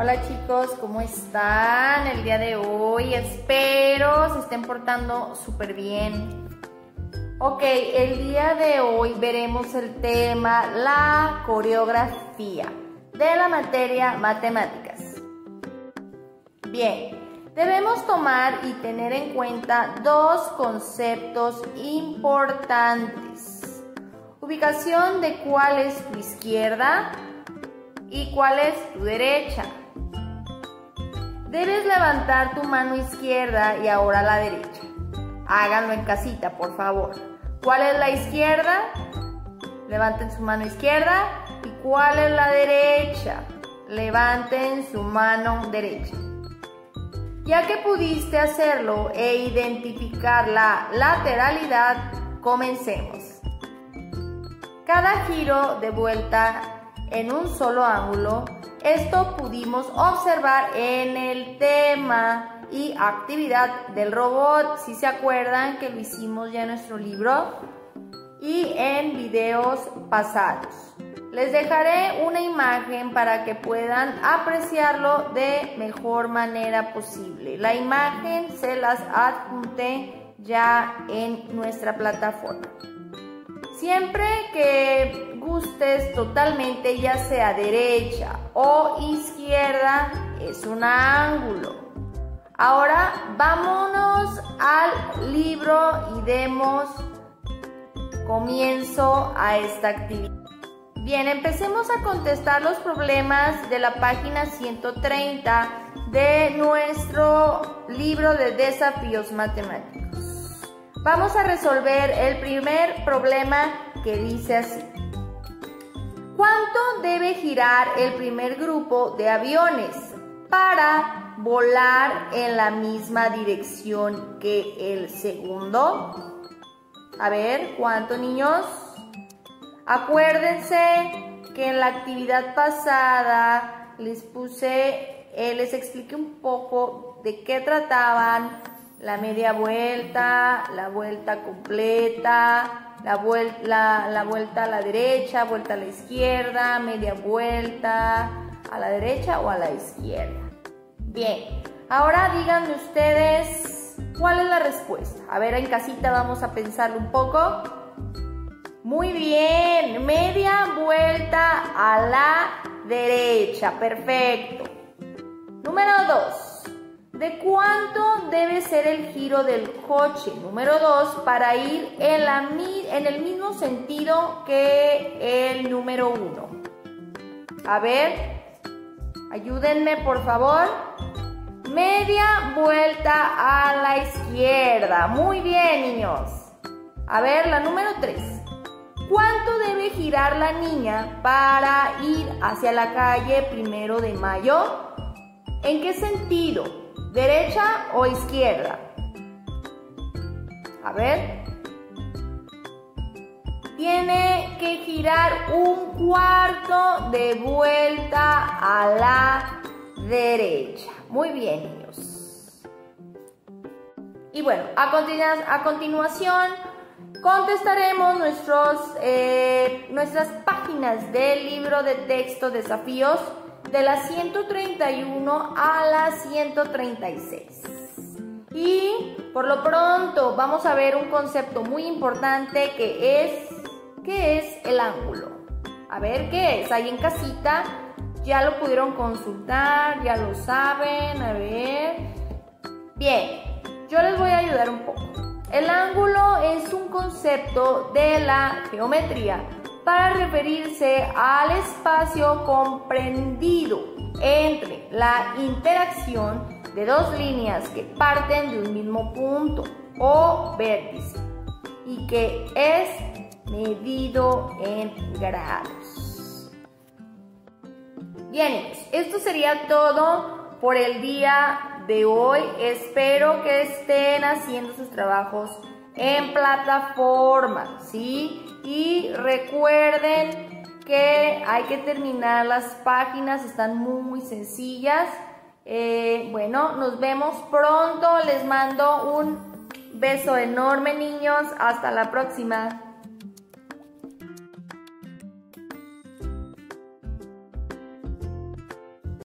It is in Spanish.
Hola chicos, ¿cómo están el día de hoy? Espero se estén portando súper bien. Ok, el día de hoy veremos el tema la coreografía de la materia matemáticas. Bien, debemos tomar y tener en cuenta dos conceptos importantes. Ubicación de cuál es tu izquierda y cuál es tu derecha. Debes levantar tu mano izquierda y ahora la derecha. Háganlo en casita, por favor. ¿Cuál es la izquierda? Levanten su mano izquierda. ¿Y cuál es la derecha? Levanten su mano derecha. Ya que pudiste hacerlo e identificar la lateralidad, comencemos. Cada giro de vuelta en un solo ángulo esto pudimos observar en el tema y actividad del robot, si se acuerdan que lo hicimos ya en nuestro libro y en videos pasados. Les dejaré una imagen para que puedan apreciarlo de mejor manera posible. La imagen se las adjunté ya en nuestra plataforma. Siempre que totalmente, ya sea derecha o izquierda, es un ángulo. Ahora vámonos al libro y demos comienzo a esta actividad. Bien, empecemos a contestar los problemas de la página 130 de nuestro libro de desafíos matemáticos. Vamos a resolver el primer problema que dice así. ¿Cuánto debe girar el primer grupo de aviones para volar en la misma dirección que el segundo? A ver, ¿cuánto niños? Acuérdense que en la actividad pasada les puse, eh, les expliqué un poco de qué trataban la media vuelta, la vuelta completa, la, vuelta, la, vuelta a la derecha, vuelta a la izquierda, media vuelta a la derecha o a la izquierda. Bien, ahora díganme ustedes cuál es la respuesta. A ver, en casita vamos a pensarlo un poco. Muy bien, media vuelta a la derecha, perfecto. Número dos. ¿De cuánto debe ser el giro del coche? Número 2, para ir en, la, en el mismo sentido que el número 1. A ver, ayúdenme por favor. Media vuelta a la izquierda. Muy bien, niños. A ver, la número 3. ¿Cuánto debe girar la niña para ir hacia la calle primero de mayo? ¿En qué sentido? ¿Derecha o izquierda? A ver. Tiene que girar un cuarto de vuelta a la derecha. Muy bien, niños. Y bueno, a, a continuación contestaremos nuestros, eh, nuestras páginas del libro de texto desafíos de la 131 a la 136. Y por lo pronto vamos a ver un concepto muy importante que es, ¿qué es el ángulo? A ver qué es, ahí en casita ya lo pudieron consultar, ya lo saben, a ver. Bien, yo les voy a ayudar un poco. El ángulo es un concepto de la geometría para referirse al espacio comprendido entre la interacción de dos líneas que parten de un mismo punto o vértice y que es medido en grados. Bien, esto sería todo por el día de hoy. Espero que estén haciendo sus trabajos en plataforma, ¿sí? Y recuerden que hay que terminar las páginas, están muy, sencillas. Eh, bueno, nos vemos pronto, les mando un beso enorme niños, hasta la próxima.